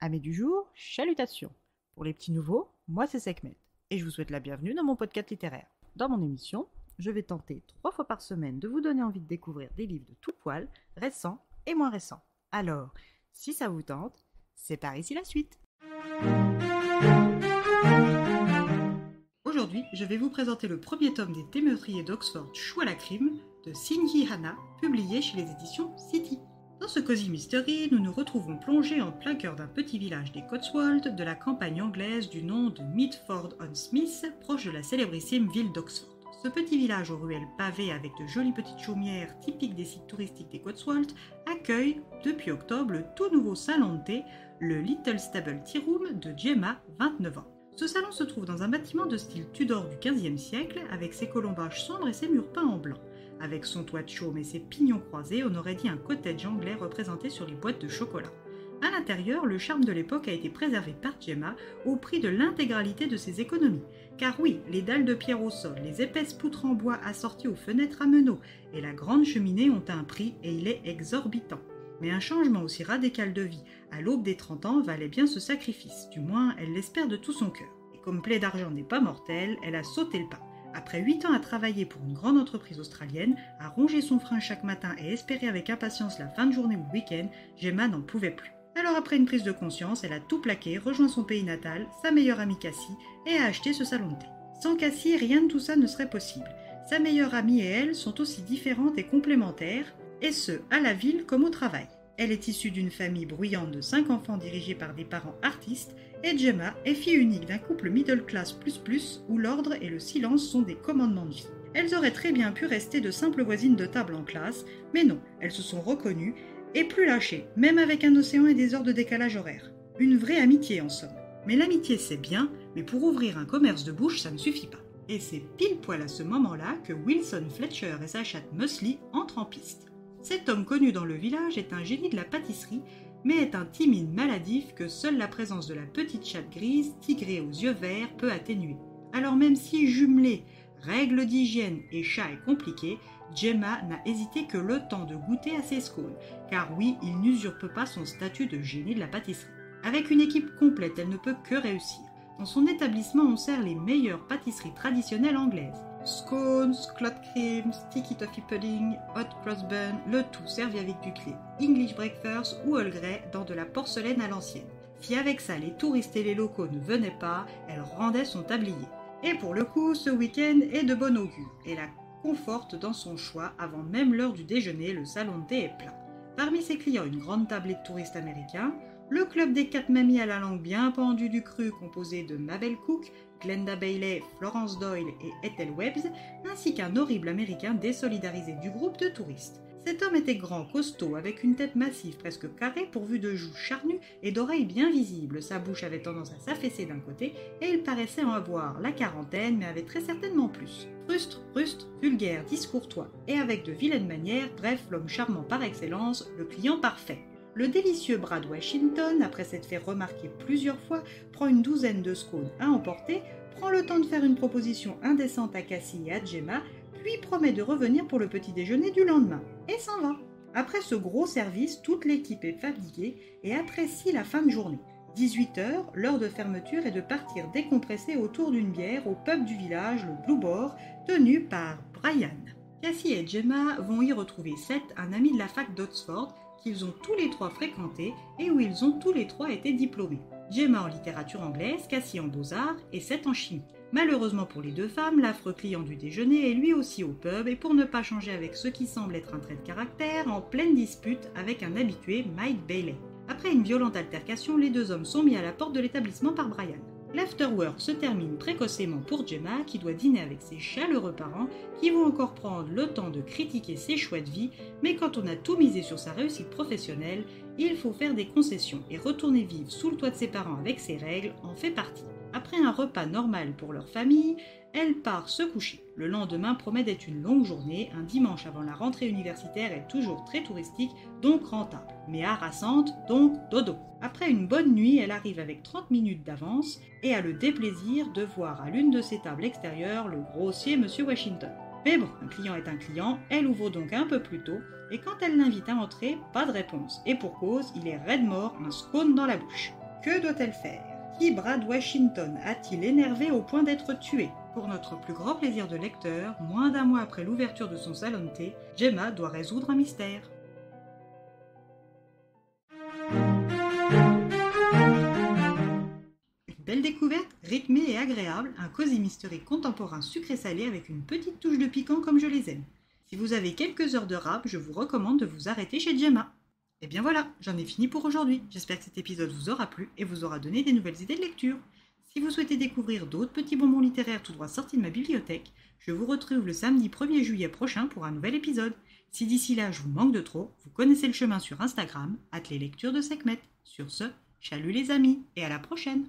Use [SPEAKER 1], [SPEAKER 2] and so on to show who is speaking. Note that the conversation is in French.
[SPEAKER 1] Amis du jour, chalutations. Pour les petits nouveaux, moi c'est Sekhmet et je vous souhaite la bienvenue dans mon podcast littéraire. Dans mon émission, je vais tenter trois fois par semaine de vous donner envie de découvrir des livres de tout poil, récents et moins récents. Alors, si ça vous tente, c'est par ici la suite. Aujourd'hui, je vais vous présenter le premier tome des Témétriers d'Oxford Chou à la crime de Sinji Hana, publié chez les éditions City. Dans ce Cozy Mystery, nous nous retrouvons plongés en plein cœur d'un petit village des Cotswolds de la campagne anglaise du nom de Midford-on-Smith, proche de la célébrissime ville d'Oxford. Ce petit village aux ruelles pavées avec de jolies petites chaumières typiques des sites touristiques des Cotswolds accueille depuis octobre le tout nouveau salon de thé, le Little Stable Tea Room de Gemma, 29 ans. Ce salon se trouve dans un bâtiment de style Tudor du XVe siècle avec ses colombages sombres et ses murs peints en blanc. Avec son toit de chaume et ses pignons croisés, on aurait dit un cottage anglais représenté sur les boîtes de chocolat. À l'intérieur, le charme de l'époque a été préservé par Gemma au prix de l'intégralité de ses économies. Car oui, les dalles de pierre au sol, les épaisses poutres en bois assorties aux fenêtres à meneaux et la grande cheminée ont un prix et il est exorbitant. Mais un changement aussi radical de vie à l'aube des 30 ans valait bien ce sacrifice, du moins elle l'espère de tout son cœur. Et comme plaie d'argent n'est pas mortelle, elle a sauté le pas. Après 8 ans à travailler pour une grande entreprise australienne, à ronger son frein chaque matin et espérer avec impatience la fin de journée ou le week-end, Gemma n'en pouvait plus. Alors après une prise de conscience, elle a tout plaqué, rejoint son pays natal, sa meilleure amie Cassie, et a acheté ce salon de thé. Sans Cassie, rien de tout ça ne serait possible. Sa meilleure amie et elle sont aussi différentes et complémentaires, et ce, à la ville comme au travail. Elle est issue d'une famille bruyante de 5 enfants dirigés par des parents artistes, et Gemma est fille unique d'un couple middle class plus plus où l'ordre et le silence sont des commandements de vie. Elles auraient très bien pu rester de simples voisines de table en classe, mais non, elles se sont reconnues et plus lâchées, même avec un océan et des heures de décalage horaire. Une vraie amitié en somme. Mais l'amitié c'est bien, mais pour ouvrir un commerce de bouche ça ne suffit pas. Et c'est pile poil à ce moment-là que Wilson Fletcher et sa chatte Musly entrent en piste. Cet homme connu dans le village est un génie de la pâtisserie, mais est un timide maladif que seule la présence de la petite chatte grise, tigrée aux yeux verts, peut atténuer. Alors même si jumelé, règles d'hygiène et chat est compliqué, Gemma n'a hésité que le temps de goûter à ses scones, car oui, il n'usurpe pas son statut de génie de la pâtisserie. Avec une équipe complète, elle ne peut que réussir. Dans son établissement, on sert les meilleures pâtisseries traditionnelles anglaises. Scones, clot cream, sticky toffee pudding, hot cross bun, le tout servi avec du clé, English breakfast ou Earl Grey dans de la porcelaine à l'ancienne. Si avec ça les touristes et les locaux ne venaient pas, elle rendait son tablier. Et pour le coup, ce week-end est de bon augure et la conforte dans son choix avant même l'heure du déjeuner, le salon de thé est plein. Parmi ses clients, une grande tablée de touristes américains, le club des quatre mamies à la langue bien pendue du cru composé de Mabel Cook, Glenda Bailey, Florence Doyle et Ethel Webbs, ainsi qu'un horrible américain désolidarisé du groupe de touristes. Cet homme était grand, costaud, avec une tête massive, presque carrée, pourvue de joues charnues et d'oreilles bien visibles. Sa bouche avait tendance à s'affaisser d'un côté, et il paraissait en avoir la quarantaine, mais avait très certainement plus. Frustre, rustre, vulgaire, discourtois, et avec de vilaines manières, bref, l'homme charmant par excellence, le client parfait. Le délicieux Brad Washington, après s'être fait remarquer plusieurs fois, prend une douzaine de scones à emporter, prend le temps de faire une proposition indécente à Cassie et à Gemma, puis promet de revenir pour le petit déjeuner du lendemain, et s'en va. Après ce gros service, toute l'équipe est fatiguée et apprécie la fin de journée. 18h, l'heure de fermeture est de partir décompresser autour d'une bière au pub du village, le Blue Boar, tenu par Brian. Cassie et Gemma vont y retrouver Seth, un ami de la fac d'Oxford, qu'ils ont tous les trois fréquenté et où ils ont tous les trois été diplômés. Gemma en littérature anglaise, Cassie en beaux-arts et Seth en chimie. Malheureusement pour les deux femmes, l'affreux client du déjeuner est lui aussi au pub et pour ne pas changer avec ce qui semble être un trait de caractère, en pleine dispute avec un habitué, Mike Bailey. Après une violente altercation, les deux hommes sont mis à la porte de l'établissement par Brian. L'afterwork se termine précocement pour Gemma qui doit dîner avec ses chaleureux parents qui vont encore prendre le temps de critiquer ses choix de vie, mais quand on a tout misé sur sa réussite professionnelle, il faut faire des concessions et retourner vivre sous le toit de ses parents avec ses règles en fait partie. Après un repas normal pour leur famille, elle part se coucher. Le lendemain promet d'être une longue journée, un dimanche avant la rentrée universitaire est toujours très touristique, donc rentable, mais harassante, donc dodo. Après une bonne nuit, elle arrive avec 30 minutes d'avance et a le déplaisir de voir à l'une de ses tables extérieures le grossier Monsieur Washington. Mais bon, un client est un client, elle ouvre donc un peu plus tôt, et quand elle l'invite à entrer, pas de réponse. Et pour cause, il est raide mort, un scone dans la bouche. Que doit-elle faire? Qui Brad Washington a-t-il énervé au point d'être tué? Pour notre plus grand plaisir de lecteur, moins d'un mois après l'ouverture de son salon de thé, Gemma doit résoudre un mystère. Une belle découverte, rythmée et agréable, un cosy mystery contemporain sucré-salé avec une petite touche de piquant comme je les aime. Si vous avez quelques heures de rap, je vous recommande de vous arrêter chez Gemma. Et bien voilà, j'en ai fini pour aujourd'hui. J'espère que cet épisode vous aura plu et vous aura donné des nouvelles idées de lecture. Si vous souhaitez découvrir d'autres petits bonbons littéraires tout droit sortis de ma bibliothèque, je vous retrouve le samedi 1er juillet prochain pour un nouvel épisode. Si d'ici là je vous manque de trop, vous connaissez le chemin sur Instagram, les lectures de Sekhmet. Sur ce, chalut les amis et à la prochaine!